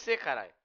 você, caralho.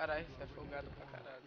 Caralho, você é folgado pra caralho.